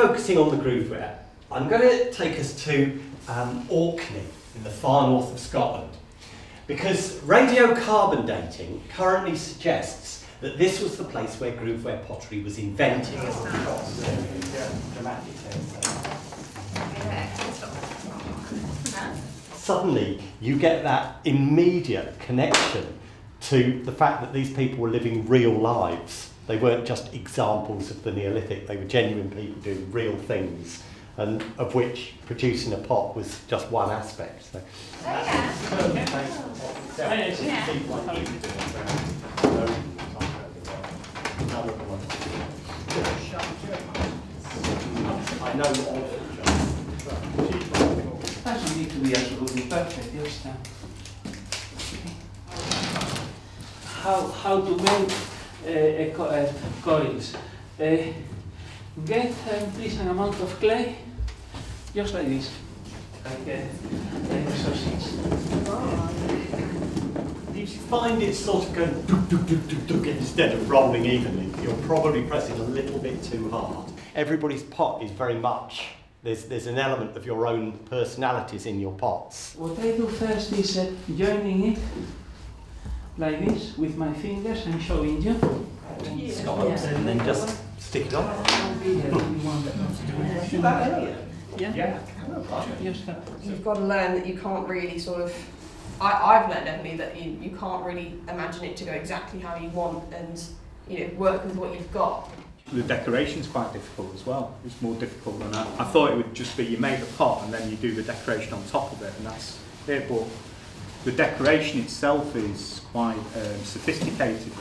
focusing on the Grooved Ware, I'm going to take us to um, Orkney in the far north of Scotland. Because radiocarbon dating currently suggests that this was the place where Grooved Ware pottery was invented. Suddenly, you get that immediate connection to the fact that these people were living real lives. They weren't just examples of the Neolithic, they were genuine people doing real things, and of which producing a pot was just one aspect. So. I know absolutely perfect, just uh, how how to make coils. Uh, get um, please an amount of clay, just like this, like, uh, like sausage. If you find it sort of going duk, duk, duk, duk, duk, instead of rolling evenly, you're probably pressing a little bit too hard. Everybody's pot is very much, there's, there's an element of your own personalities in your pots. What I do first is uh, joining it like this with my fingers and showing you. Scallops, and then just stick it on. Yeah. Just uh, You've got to learn that you can't really sort of. I, I've learned definitely that you, you can't really imagine it to go exactly how you want and you know work with what you've got. The decoration's quite difficult as well. It's more difficult than I, I thought it would just be you make the pot and then you do the decoration on top of it and that's it. But the decoration itself is quite um, sophisticated.